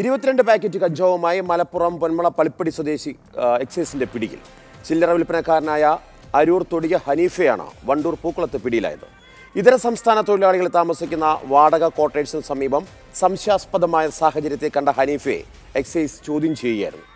ഇരുപത്തിരണ്ട് പാക്കറ്റ് കഞ്ചാവുമായി മലപ്പുറം പൊന്മള പളിപ്പടി സ്വദേശി എക്സൈസിന്റെ പിടിയിൽ. ചില്ലറ വിൽപ്പനക്കാരനായ അരൂർ തൊടിയ ഹനീഫയാണ് വണ്ടൂർ പൂക്കുളത്ത് പിടിയിലായത്. ഇതര സംസ്ഥാന തൊഴിലാളികൾ താമസിക്കുന്ന വാടക ക്വാർട്ടേഴ്സിന് സമീപം സംശയാസ്പദമായ സാഹചര്യത്തെ കണ്ട ഹനീഫയെ എക്സൈസ് ചോദ്യം ചെയ്യുകയായിരുന്നു.